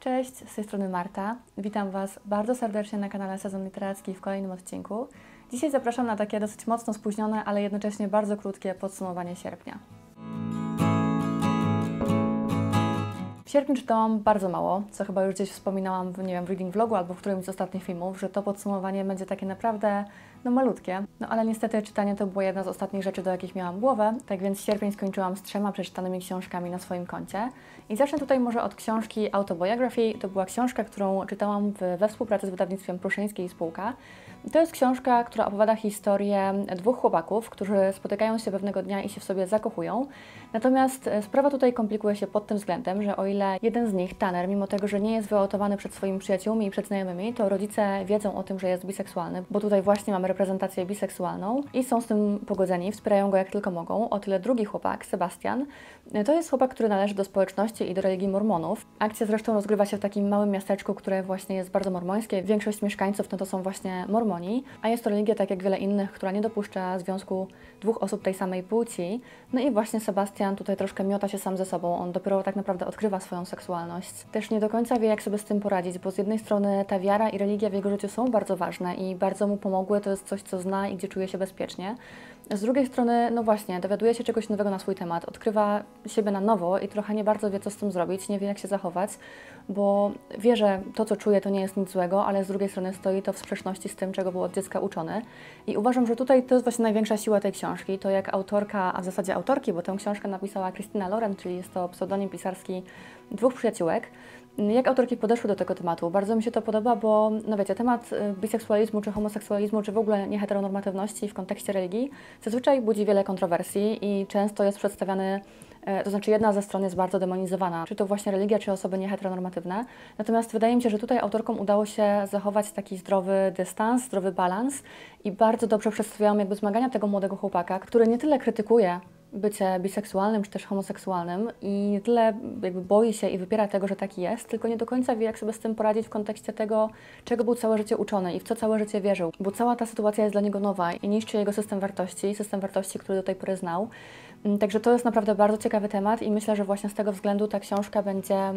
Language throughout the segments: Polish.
Cześć, z tej strony Marta. Witam Was bardzo serdecznie na kanale Sezon Literacki w kolejnym odcinku. Dzisiaj zapraszam na takie dosyć mocno spóźnione, ale jednocześnie bardzo krótkie podsumowanie sierpnia. W sierpniu czytałam bardzo mało, co chyba już gdzieś wspominałam w, nie wiem, w reading vlogu albo w którymś z ostatnich filmów, że to podsumowanie będzie takie naprawdę no malutkie. No ale niestety czytanie to była jedna z ostatnich rzeczy, do jakich miałam głowę, tak więc sierpień skończyłam z trzema przeczytanymi książkami na swoim koncie. I zacznę tutaj może od książki Autobiography. To była książka, którą czytałam we współpracy z wydawnictwem Pruszyńskiej Spółka. To jest książka, która opowiada historię dwóch chłopaków, którzy spotykają się pewnego dnia i się w sobie zakochują. Natomiast e, sprawa tutaj komplikuje się pod tym względem, że o ile jeden z nich, Tanner, mimo tego, że nie jest wyautowany przed swoimi przyjaciółmi i przed znajomymi, to rodzice wiedzą o tym, że jest biseksualny, bo tutaj właśnie mamy reprezentację biseksualną i są z tym pogodzeni, wspierają go jak tylko mogą. O tyle drugi chłopak, Sebastian, to jest chłopak, który należy do społeczności i do religii mormonów. Akcja zresztą rozgrywa się w takim małym miasteczku, które właśnie jest bardzo mormońskie. Większość mieszkańców no to są właśnie mormoni, a jest to religia, tak jak wiele innych, która nie dopuszcza związku dwóch osób tej samej płci. No i właśnie Sebastian tutaj troszkę miota się sam ze sobą. On dopiero tak naprawdę odkrywa swoją seksualność. Też nie do końca wie, jak sobie z tym poradzić, bo z jednej strony ta wiara i religia w jego życiu są bardzo ważne i bardzo mu pomogły. To jest coś, co zna i gdzie czuje się bezpiecznie. Z drugiej strony, no właśnie, dowiaduje się czegoś nowego na swój temat, odkrywa siebie na nowo i trochę nie bardzo wie, co z tym zrobić, nie wie, jak się zachować, bo wie, że to, co czuje, to nie jest nic złego, ale z drugiej strony stoi to w sprzeczności z tym, czego był od dziecka uczony. I uważam, że tutaj to jest właśnie największa siła tej książki, to jak autorka, a w zasadzie autorki, bo tę książkę napisała Krystyna Loren, czyli jest to pseudonim pisarski dwóch przyjaciółek, jak autorki podeszły do tego tematu? Bardzo mi się to podoba, bo no wiecie, temat y, biseksualizmu, czy homoseksualizmu, czy w ogóle nieheteronormatywności w kontekście religii zazwyczaj budzi wiele kontrowersji i często jest przedstawiany e, to znaczy jedna ze stron jest bardzo demonizowana, czy to właśnie religia, czy osoby nieheteronormatywne. Natomiast wydaje mi się, że tutaj autorkom udało się zachować taki zdrowy dystans, zdrowy balans i bardzo dobrze przedstawiają jakby zmagania tego młodego chłopaka, który nie tyle krytykuje bycie biseksualnym czy też homoseksualnym i nie tyle jakby boi się i wypiera tego, że taki jest, tylko nie do końca wie, jak sobie z tym poradzić w kontekście tego, czego był całe życie uczony i w co całe życie wierzył. Bo cała ta sytuacja jest dla niego nowa i niszczy jego system wartości, system wartości, który do tej pory znał. Mm, także to jest naprawdę bardzo ciekawy temat i myślę, że właśnie z tego względu ta książka będzie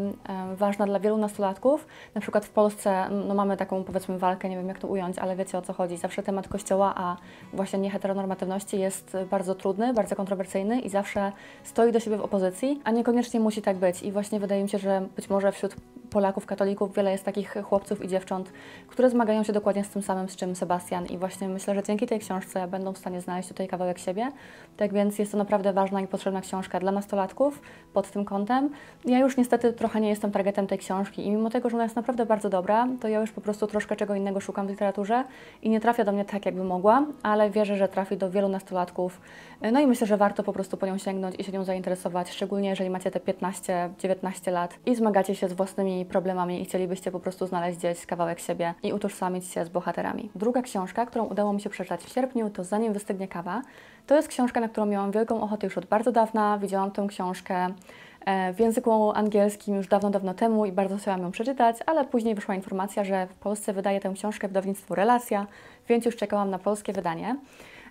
ważna dla wielu nastolatków. Na przykład w Polsce no, mamy taką powiedzmy walkę, nie wiem jak to ująć, ale wiecie o co chodzi. Zawsze temat kościoła, a właśnie nieheteronormatywności jest bardzo trudny, bardzo kontrowersyjny i zawsze stoi do siebie w opozycji, a niekoniecznie musi tak być. I właśnie wydaje mi się, że być może wśród Polaków, katolików wiele jest takich chłopców i dziewcząt, które zmagają się dokładnie z tym samym, z czym Sebastian i właśnie myślę, że dzięki tej książce będą w stanie znaleźć tutaj kawałek siebie. Tak więc jest to naprawdę ważna i potrzebna książka dla nastolatków pod tym kątem. Ja już niestety trochę nie jestem targetem tej książki i mimo tego, że ona jest naprawdę bardzo dobra, to ja już po prostu troszkę czego innego szukam w literaturze i nie trafia do mnie tak, jakby mogła, ale wierzę, że trafi do wielu nastolatków. No i myślę, że warto po prostu po nią sięgnąć i się nią zainteresować, szczególnie jeżeli macie te 15-19 lat i zmagacie się z własnymi problemami i chcielibyście po prostu znaleźć gdzieś kawałek siebie i utożsamić się z bohaterami. Druga książka, którą udało mi się przeczytać w sierpniu, to Zanim wystygnie kawa. To jest książka, na którą miałam wielką ochotę już od bardzo dawna. Widziałam tę książkę e, w języku angielskim już dawno, dawno temu i bardzo chciałam ją przeczytać, ale później wyszła informacja, że w Polsce wydaje tę książkę wydawnictwo Relacja, więc już czekałam na polskie wydanie.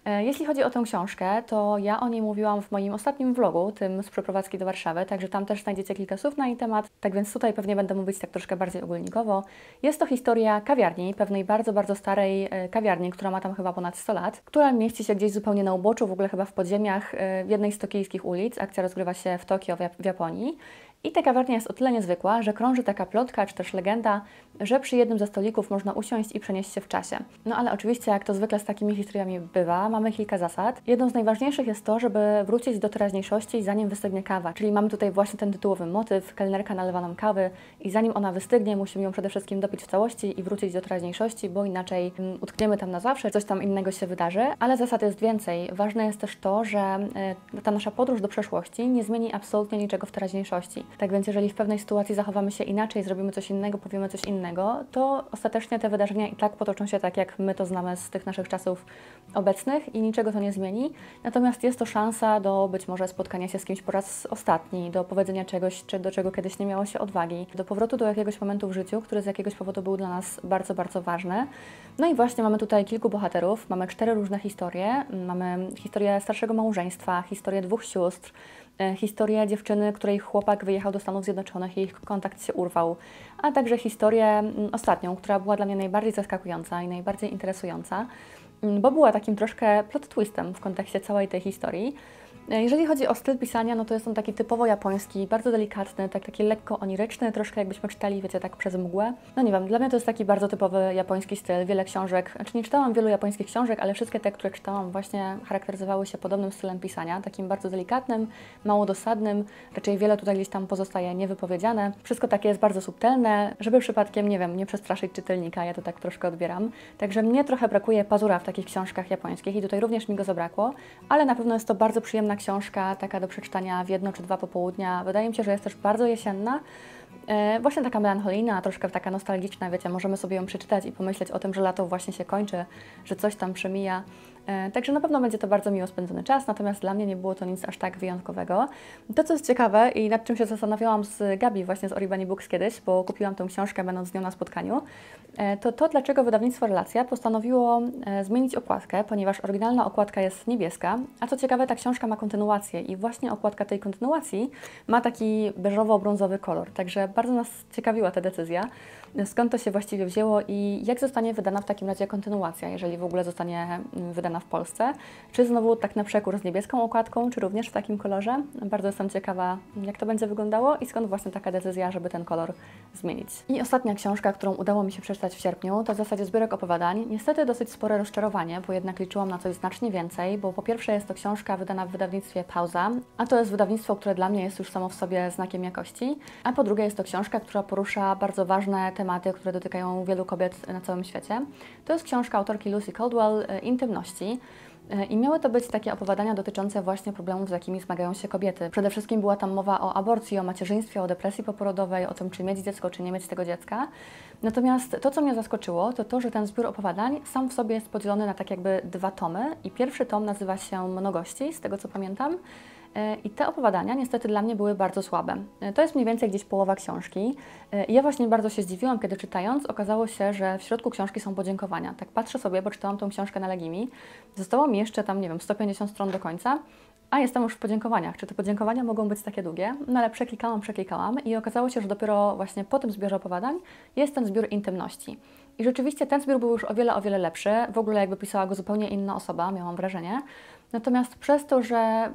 E, jeśli chodzi o tę książkę, to ja o niej mówiłam w moim ostatnim vlogu, tym z przeprowadzki do Warszawy, także tam też znajdziecie kilka słów na jej temat, tak więc tutaj pewnie będę mówić tak troszkę bardziej ogólnikowo. Jest to historia kawiarni, pewnej bardzo, bardzo starej e, kawiarni, która ma tam chyba ponad 100 lat, która mieści się gdzieś zupełnie na uboczu, w ogóle chyba w podziemiach e, w jednej z tokijskich ulic. Akcja rozgrywa się w Tokio, w Japonii. I ta kawiarnia jest o tyle niezwykła, że krąży taka plotka czy też legenda, że przy jednym ze stolików można usiąść i przenieść się w czasie. No ale oczywiście, jak to zwykle z takimi historiami bywa, mamy kilka zasad. Jedną z najważniejszych jest to, żeby wrócić do teraźniejszości, zanim wystygnie kawa. Czyli mamy tutaj właśnie ten tytułowy motyw, kelnerka nalewa nam kawy i zanim ona wystygnie, musimy ją przede wszystkim dopić w całości i wrócić do teraźniejszości, bo inaczej um, utkniemy tam na zawsze, coś tam innego się wydarzy. Ale zasad jest więcej. Ważne jest też to, że y, ta nasza podróż do przeszłości nie zmieni absolutnie niczego w teraźniejszości. Tak więc jeżeli w pewnej sytuacji zachowamy się inaczej, zrobimy coś innego, powiemy coś innego, to ostatecznie te wydarzenia i tak potoczą się tak, jak my to znamy z tych naszych czasów obecnych i niczego to nie zmieni. Natomiast jest to szansa do być może spotkania się z kimś po raz ostatni, do powiedzenia czegoś, czy do czego kiedyś nie miało się odwagi, do powrotu do jakiegoś momentu w życiu, który z jakiegoś powodu był dla nas bardzo, bardzo ważny. No i właśnie mamy tutaj kilku bohaterów, mamy cztery różne historie. Mamy historię starszego małżeństwa, historię dwóch sióstr, historię dziewczyny, której chłopak wyjechał do Stanów Zjednoczonych i ich kontakt się urwał, a także historię mm, ostatnią, która była dla mnie najbardziej zaskakująca i najbardziej interesująca, mm, bo była takim troszkę plot twistem w kontekście całej tej historii. E, jeżeli chodzi o styl pisania, no to jest on taki typowo japoński, bardzo delikatny, tak, taki lekko oniryczny, troszkę jakbyśmy czytali, wiecie, tak przez mgłę. No nie wiem, dla mnie to jest taki bardzo typowy japoński styl, wiele książek, znaczy nie czytałam wielu japońskich książek, ale wszystkie te, które czytałam właśnie charakteryzowały się podobnym stylem pisania, takim bardzo delikatnym, mało dosadnym, raczej wiele tutaj gdzieś tam pozostaje niewypowiedziane. Wszystko takie jest bardzo subtelne, żeby przypadkiem, nie wiem, nie przestraszyć czytelnika, ja to tak troszkę odbieram. Także mnie trochę brakuje pazura w takich książkach japońskich i tutaj również mi go zabrakło, ale na pewno jest to bardzo przyjemna książka, taka do przeczytania w jedno czy dwa popołudnia. Wydaje mi się, że jest też bardzo jesienna. E, właśnie taka melancholijna, troszkę taka nostalgiczna, wiecie, możemy sobie ją przeczytać i pomyśleć o tym, że lato właśnie się kończy, że coś tam przemija. E, także na pewno będzie to bardzo miło spędzony czas, natomiast dla mnie nie było to nic aż tak wyjątkowego. To, co jest ciekawe i nad czym się zastanawiałam z Gabi właśnie z Oribani Books kiedyś, bo kupiłam tę książkę będąc z nią na spotkaniu, e, to to, dlaczego wydawnictwo Relacja postanowiło e, zmienić okładkę, ponieważ oryginalna okładka jest niebieska, a co ciekawe, ta książka ma kontynuację i właśnie okładka tej kontynuacji ma taki beżowo-brązowy kolor, także bardzo nas ciekawiła ta decyzja skąd to się właściwie wzięło i jak zostanie wydana w takim razie kontynuacja, jeżeli w ogóle zostanie mm, w Polsce. Czy znowu tak na przekór z niebieską okładką, czy również w takim kolorze? Bardzo jestem ciekawa, jak to będzie wyglądało i skąd właśnie taka decyzja, żeby ten kolor zmienić. I ostatnia książka, którą udało mi się przeczytać w sierpniu, to w zasadzie zbiorek opowiadań. Niestety dosyć spore rozczarowanie, bo jednak liczyłam na coś znacznie więcej, bo po pierwsze jest to książka wydana w wydawnictwie Pauza, a to jest wydawnictwo, które dla mnie jest już samo w sobie znakiem jakości, a po drugie jest to książka, która porusza bardzo ważne tematy, które dotykają wielu kobiet na całym świecie. To jest książka autorki Lucy Caldwell, e, Intymności. E, I miały to być takie opowiadania dotyczące właśnie problemów, z jakimi zmagają się kobiety. Przede wszystkim była tam mowa o aborcji, o macierzyństwie, o depresji poporodowej, o tym, czy mieć dziecko, czy nie mieć tego dziecka. Natomiast to, co mnie zaskoczyło, to to, że ten zbiór opowiadań sam w sobie jest podzielony na tak jakby dwa tomy. I pierwszy tom nazywa się Mnogości, z tego co pamiętam. I te opowiadania niestety dla mnie były bardzo słabe. E, to jest mniej więcej gdzieś połowa książki. E, ja właśnie bardzo się zdziwiłam, kiedy czytając, okazało się, że w środku książki są podziękowania. Tak patrzę sobie, bo czytałam tą książkę na Legimi. Zostało mi jeszcze tam, nie wiem, 150 stron do końca, a jestem już w podziękowaniach. Czy te podziękowania mogą być takie długie? No ale przeklikałam, przeklikałam i okazało się, że dopiero właśnie po tym zbiorze opowiadań jest ten zbiór intymności. I rzeczywiście ten zbiór był już o wiele, o wiele lepszy. W ogóle jakby pisała go zupełnie inna osoba, miałam wrażenie. Natomiast przez to, że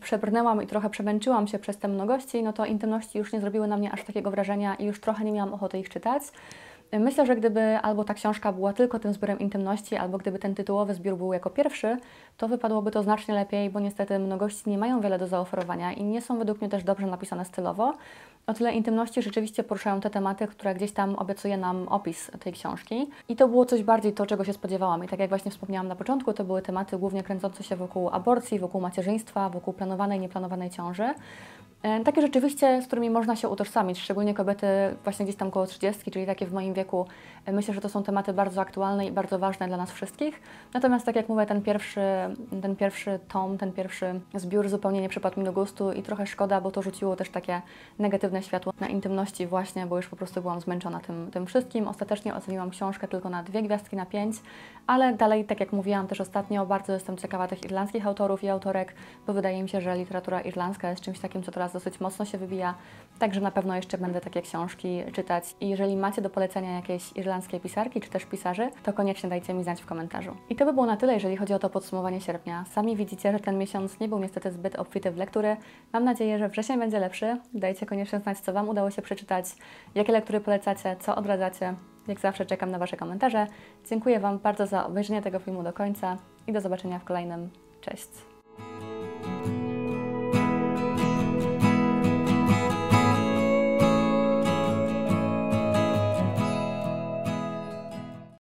przebrnęłam i trochę przemęczyłam się przez te mnogości, no to intymności już nie zrobiły na mnie aż takiego wrażenia i już trochę nie miałam ochoty ich czytać. Myślę, że gdyby albo ta książka była tylko tym zbiorem intymności, albo gdyby ten tytułowy zbiór był jako pierwszy, to wypadłoby to znacznie lepiej, bo niestety mnogości nie mają wiele do zaoferowania i nie są według mnie też dobrze napisane stylowo. O tyle intymności rzeczywiście poruszają te tematy, które gdzieś tam obiecuje nam opis tej książki. I to było coś bardziej to, czego się spodziewałam. I tak jak właśnie wspomniałam na początku, to były tematy głównie kręcące się wokół aborcji, wokół macierzyństwa, wokół planowanej, nieplanowanej ciąży. E, takie rzeczywiście, z którymi można się utożsamić, szczególnie kobiety właśnie gdzieś tam koło 30, czyli takie w moim wieku. E, myślę, że to są tematy bardzo aktualne i bardzo ważne dla nas wszystkich. Natomiast tak jak mówię, ten pierwszy, ten pierwszy tom, ten pierwszy zbiór zupełnie nie przypadł mi do gustu i trochę szkoda, bo to rzuciło też takie negatywne światło na intymności właśnie, bo już po prostu byłam zmęczona tym, tym wszystkim. Ostatecznie oceniłam książkę tylko na dwie gwiazdki na pięć, ale dalej, tak jak mówiłam też ostatnio, bardzo jestem ciekawa tych irlandzkich autorów i autorek, bo wydaje mi się, że literatura irlandzka jest czymś takim, co teraz teraz dosyć mocno się wybija, także na pewno jeszcze będę takie książki czytać. I jeżeli macie do polecenia jakieś irlandzkie pisarki czy też pisarzy, to koniecznie dajcie mi znać w komentarzu. I to by było na tyle, jeżeli chodzi o to podsumowanie sierpnia. Sami widzicie, że ten miesiąc nie był niestety zbyt obfity w lektury. Mam nadzieję, że wrzesień będzie lepszy. Dajcie koniecznie znać, co Wam udało się przeczytać, jakie lektury polecacie, co odradzacie. Jak zawsze czekam na Wasze komentarze. Dziękuję Wam bardzo za obejrzenie tego filmu do końca i do zobaczenia w kolejnym. Cześć!